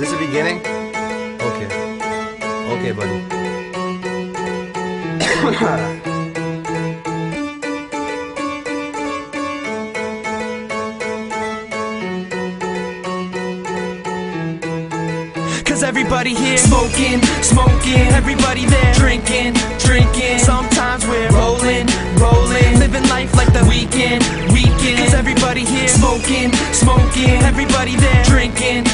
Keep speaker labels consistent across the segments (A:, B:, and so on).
A: this the beginning? Okay. Okay, buddy.
B: Cause everybody here smoking, smoking, everybody there drinking, drinking. Sometimes we're rolling, rolling, living life like the weekend, weekend. Cause everybody here smoking, smoking, everybody there drinking,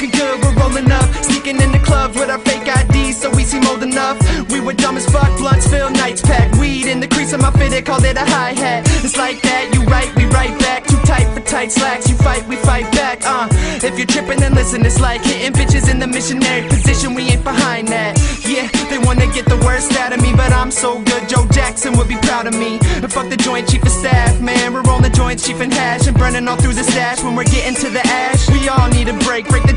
B: Smoking good, we're rolling up. Sneaking in the clubs with our fake IDs so we seem old enough. We were dumb as fuck, blunts filled, nights packed Weed in the crease of my fit, they called it a hi hat. It's like that, you right, we right back. Too tight for tight slacks, you fight, we fight back. Uh, if you're tripping, then listen, it's like hitting bitches in the missionary position, we ain't behind that. Yeah, they wanna get the worst out of me, but I'm so good, Joe Jackson would be proud of me. And fuck the joint chief of staff, man. We're rolling joints, chief and hash, and burning all through the stash when we're getting to the ash. We all need a break, break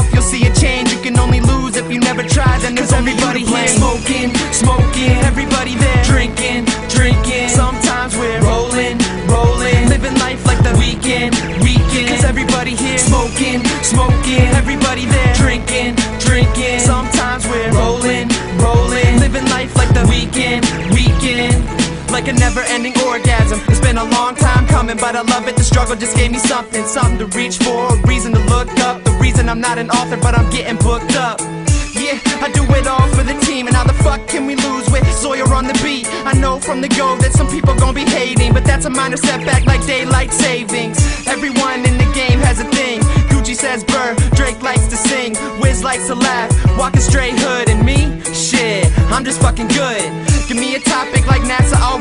B: enough you'll see a change. You can only lose if you never try, then there's everybody here smoking, smoking, everybody there drinking, drinking. Sometimes we're rolling, rolling, living life like the weekend, weekend. Cause everybody here smoking, smoking, everybody there drinking, drinking. Sometimes we're rolling, rolling, living life like the weekend, weekend. Like a never ending orgasm. It's been a long time coming, but I love it. The struggle just gave me something, something to reach for, a reason to look up. I'm not an author, but I'm getting booked up. Yeah, I do it all for the team, and how the fuck can we lose with Sawyer on the beat? I know from the go that some people gon' be hating, but that's a minor setback like daylight savings. Everyone in the game has a thing. Gucci says burr, Drake likes to sing, Wiz likes to laugh, walking straight hood, and me, shit, I'm just fucking good. Give me a topic like NASA, I'll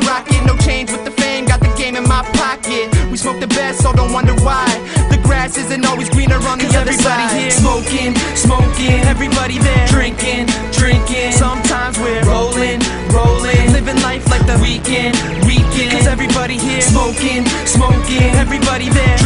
B: there drinking. Sometimes we're rolling, rolling, living life like the weekend, weekend. Cause everybody here smoking, smoking, everybody there